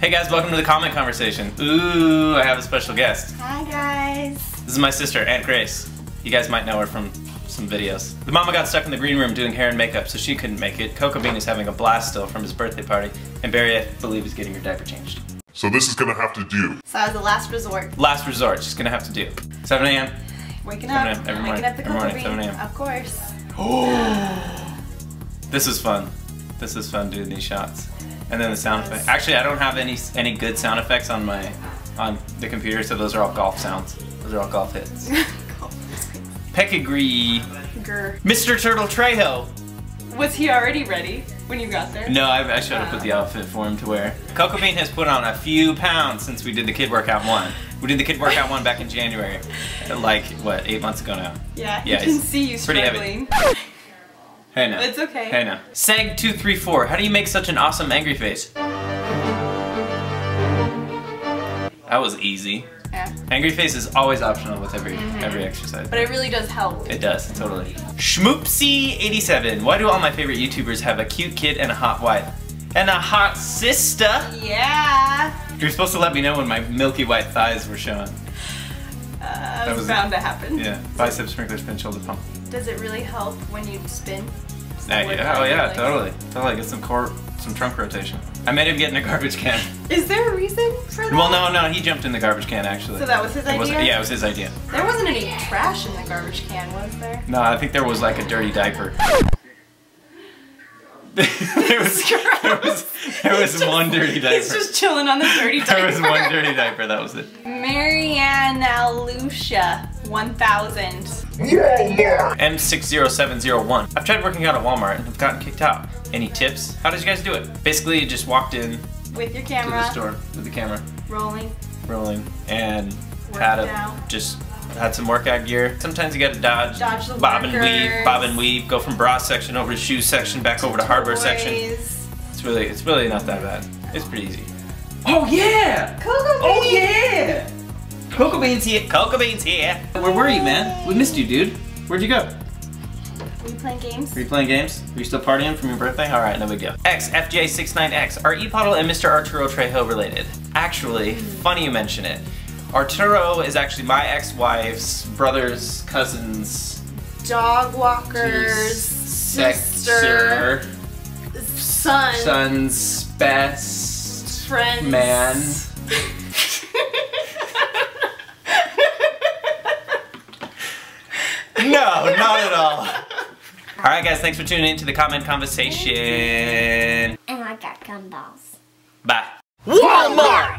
Hey guys, welcome to the comment conversation. Ooh, I have a special guest. Hi guys. This is my sister, Aunt Grace. You guys might know her from some videos. The mama got stuck in the green room doing hair and makeup, so she couldn't make it. Coco Bean is having a blast still from his birthday party, and Berry, I believe, is getting her diaper changed. So this is gonna have to do. So as a last resort, Last resort, she's gonna have to do. 7 a.m. waking 7 up, a.m. every morning. waking up the Every morning, cocoa 7 a.m. of course. This is fun. This is fun doing these shots. And then the sound effects. Actually, I don't have any any good sound effects on my on the computer, so those are all golf sounds. Those are all golf hits. Pedigree. Grr. Mr. Turtle Trejo. Was he already ready when you got there? No, I, I showed up with the ah. outfit for him to wear. Coco Bean has put on a few pounds since we did the kid workout one. We did the kid workout one back in January. Like, what, eight months ago now? Yeah, Yeah, you can see you pretty heavy. Hey now. It's okay. Hey now. Seg234, how do you make such an awesome angry face? That was easy. Yeah. Angry face is always optional with every mm-hmm. every exercise. But it really does help. It does, totally. Schmoopsy87. Why do all my favorite YouTubers have a cute kid and a hot wife? And a hot sister? Yeah. You're supposed to let me know when my milky white thighs were showing. Uh, that was bound to happen. Yeah, bicep sprinkler spin shoulder pump. Does it really help when you spin? Yeah, it yeah, out oh yeah, like? totally. Totally, get some core, some trunk rotation. I made him get in a garbage can. Is there a reason for that? Well, no, no, he jumped in the garbage can actually. So that was his It idea? yeah, it was his idea. There wasn't any trash in the garbage can, was there? No, I think there was like a dirty diaper. There was, there was, there was one dirty diaper. He's just chilling on the dirty diaper. there was one dirty diaper, that was it. Marianne Alusha, 1000. Yeah, yeah. M60701. I've tried working out at Walmart and have gotten kicked out. Any tips? How did you guys do it? Basically, you just walked in With your camera. to the store with the camera rolling. rolling and Worked had a out. just had some workout gear. Sometimes you gotta dodge, Dodge the bob and weave, bob and weave, go from bra section over to shoe section, back over to hardware section. It's really, it's really not that bad. It's pretty easy. Oh yeah! Coco Oh yeah! Coco Bean's here. Coco Bean's here. Where were you, man? We missed you, dude. Where'd you go? Were you playing games? Were you playing games? Were you still partying from your birthday? All right, no big deal. X, FJ69X. Are Epoddle and Mr. Arturo Trejo related? Actually, mm. funny you mention it. Arturo is actually my ex-wife's brother's cousin's Dog walkers, sister, sister, son, son's best friends. man. No, not at all. All right, guys, thanks for tuning in to the comment conversation. And I got gumballs. Bye. Walmart!